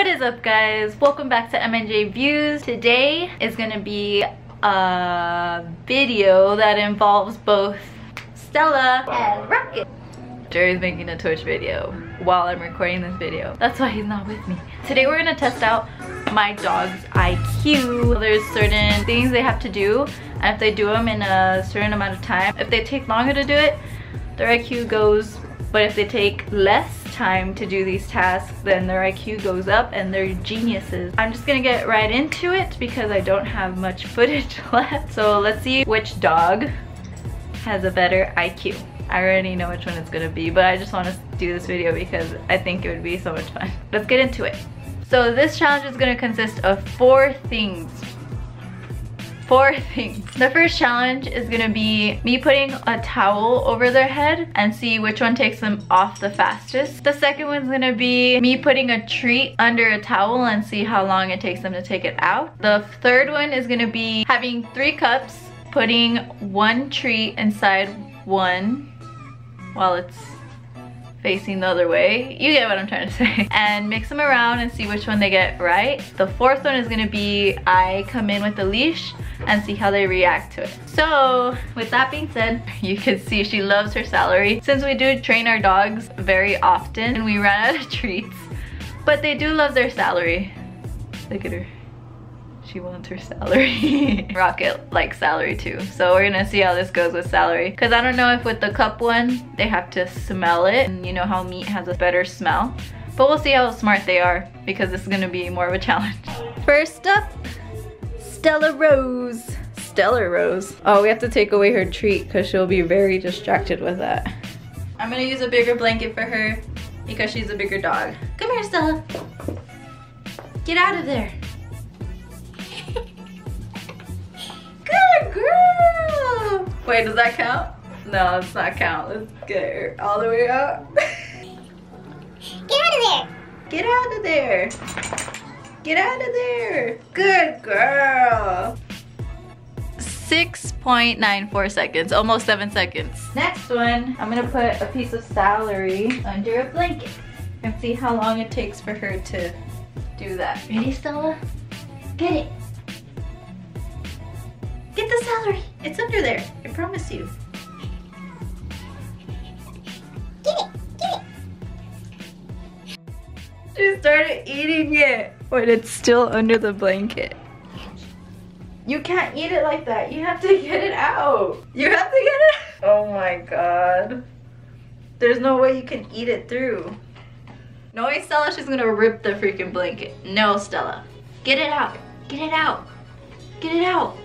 What is up guys? Welcome back to MNJ Views. Today is gonna be a video that involves both Stella and Rocket. Jerry's making a Twitch video while I'm recording this video. That's why he's not with me. Today we're gonna test out my dog's IQ. There's certain things they have to do and if they do them in a certain amount of time, if they take longer to do it, their IQ goes, but if they take less time to do these tasks, then their IQ goes up and they're geniuses. I'm just gonna get right into it because I don't have much footage left. So let's see which dog has a better IQ. I already know which one it's gonna be, but I just wanna do this video because I think it would be so much fun. Let's get into it. So this challenge is gonna consist of four things. Four things. The first challenge is gonna be me putting a towel over their head and see which one takes them off the fastest. The second one's gonna be me putting a treat under a towel and see how long it takes them to take it out. The third one is gonna be having three cups, putting one treat inside one while it's facing the other way. You get what I'm trying to say. And mix them around and see which one they get right. The fourth one is gonna be I come in with the leash and see how they react to it. So with that being said, you can see she loves her salary. Since we do train our dogs very often and we run out of treats, but they do love their salary. Look at her she wants her salary. Rocket likes salary too. So we're gonna see how this goes with celery. Cause I don't know if with the cup one, they have to smell it. And you know how meat has a better smell. But we'll see how smart they are because this is gonna be more of a challenge. First up, Stella Rose. Stella Rose. Oh, we have to take away her treat because she'll be very distracted with that. I'm gonna use a bigger blanket for her because she's a bigger dog. Come here, Stella. Get out of there. Girl! Wait, does that count? No, it's not count. Let's get her all the way up. Get out of there! Get out of there! Get out of there! Good girl! 6.94 seconds, almost 7 seconds. Next one, I'm gonna put a piece of celery under a blanket and see how long it takes for her to do that. Ready, Stella? Get it! Celery. It's under there. I promise you. Get it! Get it! She started eating it. But it's still under the blanket. You can't eat it like that. You have to get it out. You have to get it Oh my god. There's no way you can eat it through. No way Stella, she's gonna rip the freaking blanket. No, Stella. Get it out. Get it out. Get it out.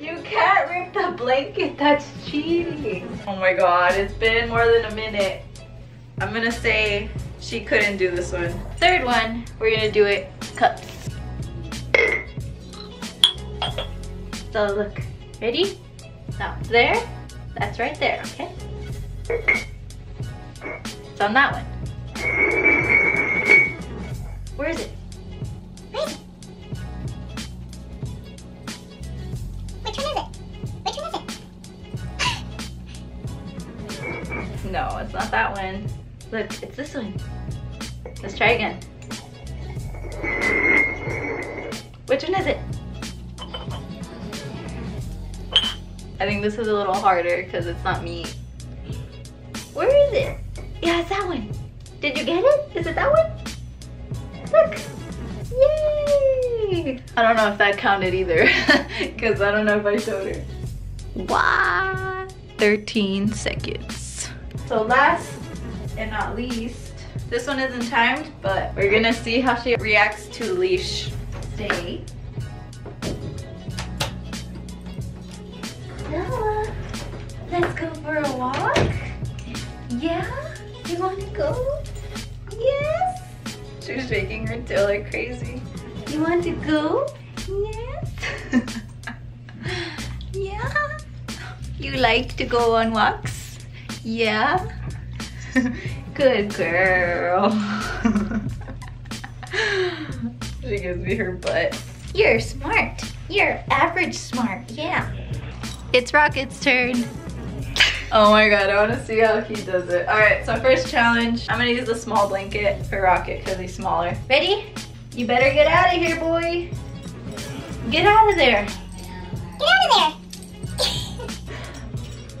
You can't rip the blanket, that's cheating. Oh my god, it's been more than a minute. I'm gonna say she couldn't do this one. Third one, we're gonna do it cups. So look, ready? Now there, that's right there, okay? It's on that one. Where is it? No, it's not that one. Look, it's this one. Let's try again. Which one is it? I think this is a little harder because it's not meat. Where is it? Yeah, it's that one. Did you get it? Is it that one? Look. Yay! I don't know if that counted either because I don't know if I showed her. What? 13 seconds. So last and not least, this one isn't timed, but we're gonna see how she reacts to leash. Stay. Stella, let's go for a walk. Yeah? You wanna go? Yes? She's shaking her tail like crazy. You want to go? Yes? yeah? You like to go on walks? Yeah? Good girl. she gives me her butt. You're smart. You're average smart, yeah. It's Rocket's turn. Oh my god, I wanna see how he does it. All right, so first challenge, I'm gonna use the small blanket for Rocket because he's smaller. Ready? You better get out of here, boy. Get out of there. Get out of there.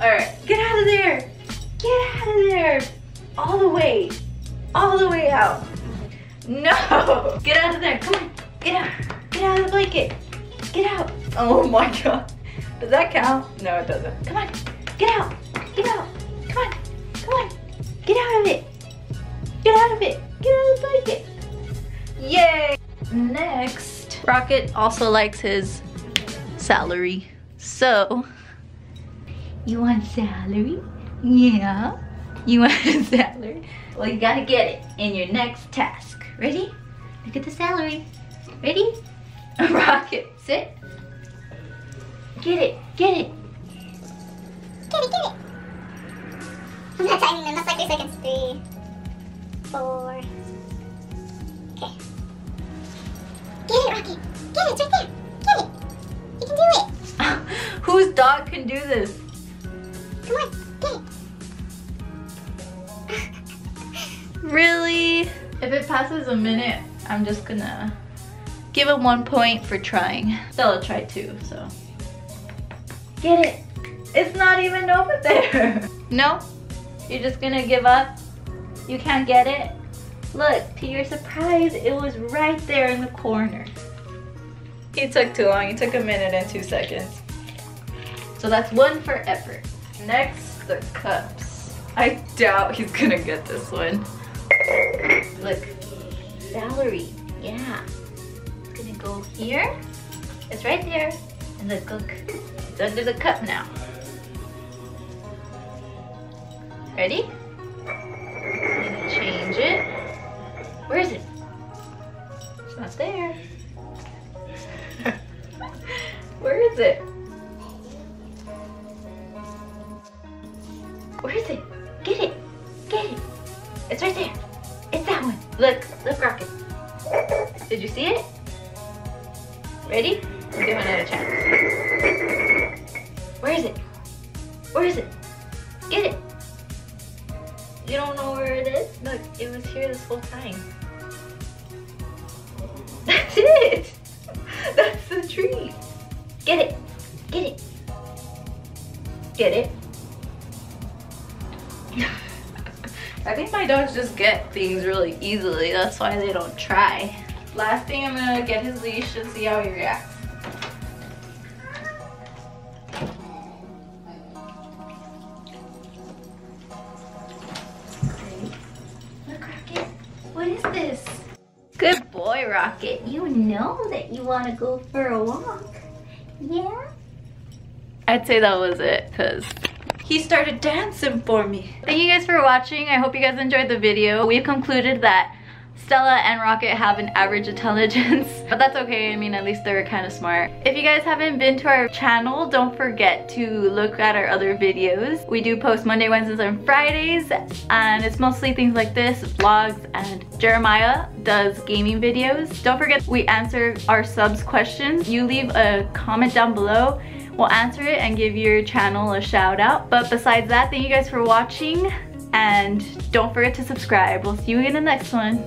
All right, get out of there. Get out of there. All the way. All the way out. No. Get out of there. Come on. Get out. Get out of the blanket. Get out. Oh my god. Does that count? No, it doesn't. Come on. Get out. Get out. Come on. Come on. Get out of it. Get out of it. Get out of the blanket. Yay. Next, Rocket also likes his salary. So, you want salary? Yeah. You want salary? Well, you gotta get it in your next task. Ready? Look at the salary. Ready? Rocket, sit. Get it, get it. Get it, get it. I'm not timing them. That's like three seconds. Three, four. Okay. Get it, Rocky. Get it. It's right there. Get it. You can do it. Whose dog can do this? Come on. Really? If it passes a minute, I'm just gonna give it one point for trying. Stella tried too, so. Get it. It's not even over there. No? You're just gonna give up? You can't get it? Look, to your surprise, it was right there in the corner. He took too long. He took a minute and two seconds. So that's one for effort. Next, the cups. I doubt he's gonna get this one. Look, Valerie, yeah. It's gonna go here. It's right there. And look, look, it's under the cup now. Ready? Look, look, Rocket. Did you see it? Ready? I'm giving it a chance. Where is it? Where is it? Get it! You don't know where it is? Look, it was here this whole time. Get things really easily. That's why they don't try. Last thing, I'm gonna get his leash and see how he reacts. Look, Rocket. What is this? Good boy, Rocket. You know that you want to go for a walk. Yeah? I'd say that was it, because he started dancing for me. Thank you guys for watching. I hope you guys enjoyed the video. We've concluded that Stella and Rocket have an average intelligence, but that's okay. I mean, at least they're kind of smart. If you guys haven't been to our channel, don't forget to look at our other videos. We do post Monday, Wednesdays, and Fridays, and it's mostly things like this, vlogs, and Jeremiah does gaming videos. Don't forget, we answer our subs questions. You leave a comment down below We'll answer it and give your channel a shout out. But besides that, thank you guys for watching and don't forget to subscribe. We'll see you in the next one.